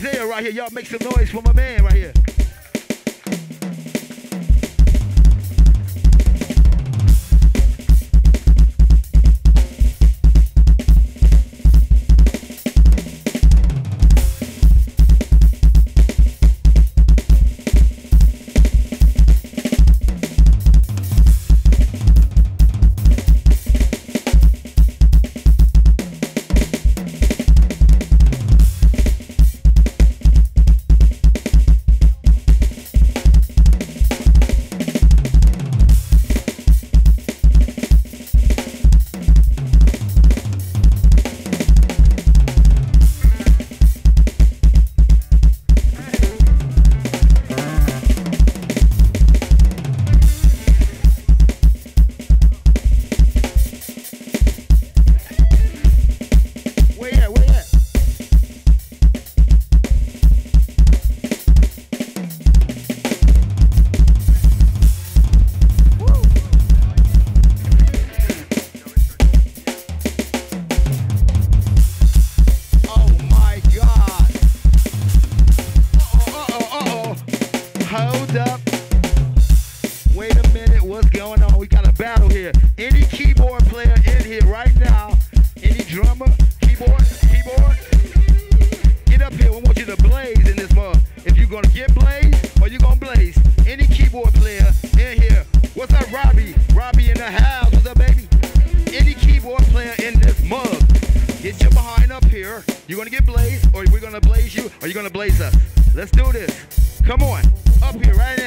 Isaiah right here. Y'all make some noise for my man right here. Hold up. Wait a minute, what's going on? We got a battle here. Any keyboard player in here right now? Any drummer, keyboard, keyboard? Get up here. We want you to blaze in this mug. If you're gonna get blaze or you gonna blaze. Any keyboard player in here. What's up, Robbie? Robbie in the house. What's up, baby? Any keyboard player in. Get your behind up here. You're gonna get blazed, or we're gonna blaze you or you're gonna blaze us. Let's do this. Come on. Up here, right